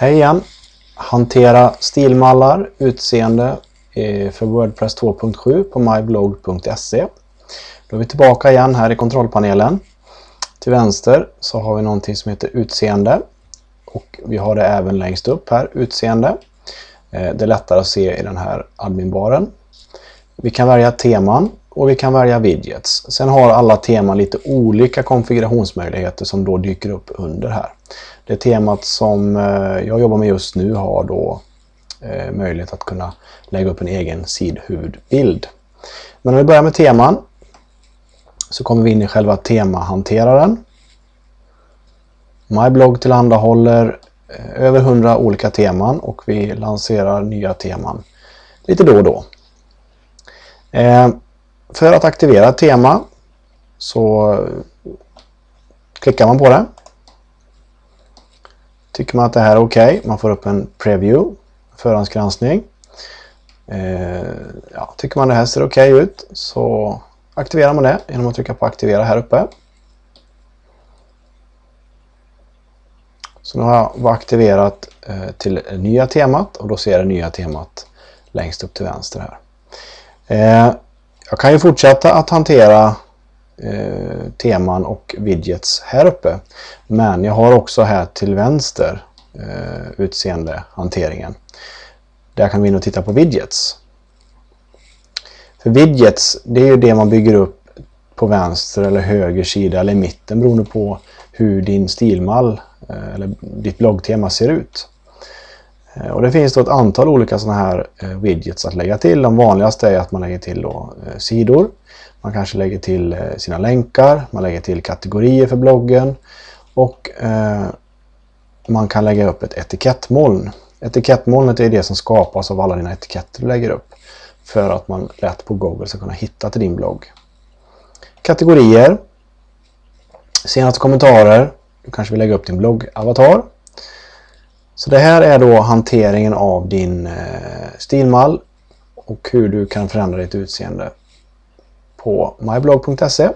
Hej igen! Hantera stilmallar, utseende eh, för Wordpress 2.7 på myblog.se. Då är vi tillbaka igen här i kontrollpanelen. Till vänster så har vi någonting som heter utseende och vi har det även längst upp här, utseende. Eh, det är lättare att se i den här adminbaren. Vi kan välja teman och vi kan välja widgets. Sen har alla teman lite olika konfigurationsmöjligheter som då dyker upp under här. Det temat som eh, jag jobbar med just nu har då eh, möjlighet att kunna lägga upp en egen sidhuvudbild. Men om vi börjar med teman så kommer vi in i själva temahanteraren. MyBlog tillhandahåller eh, över 100 olika teman och vi lanserar nya teman lite då och då. För att aktivera ett tema så klickar man på det Tycker man att det här är okej, okay, man får upp en preview, förhandsgranskning. Eh, ja, tycker man det här ser okej okay ut så aktiverar man det genom att trycka på aktivera här uppe. Så nu har jag aktiverat eh, till nya temat och då ser jag det nya temat längst upp till vänster här. Eh, jag kan ju fortsätta att hantera eh, teman och widgets här uppe. Men jag har också här till vänster eh, utseende hanteringen. Där kan vi in och titta på widgets. För widgets, det är ju det man bygger upp på vänster eller höger sida eller i mitten beroende på hur din stilmall eh, eller ditt bloggtema ser ut. Eh, och det finns då ett antal olika sådana här eh, widgets att lägga till. De vanligaste är att man lägger till då eh, sidor. Man kanske lägger till sina länkar, man lägger till kategorier för bloggen och eh, man kan lägga upp ett etikettmoln. Etikettmolnet är det som skapas av alla dina etiketter du lägger upp för att man lätt på Google ska kunna hitta till din blogg. Kategorier, senaste kommentarer, du kanske vill lägga upp din bloggavatar. Så det här är då hanteringen av din eh, stilmall och hur du kan förändra ditt utseende på myblog.se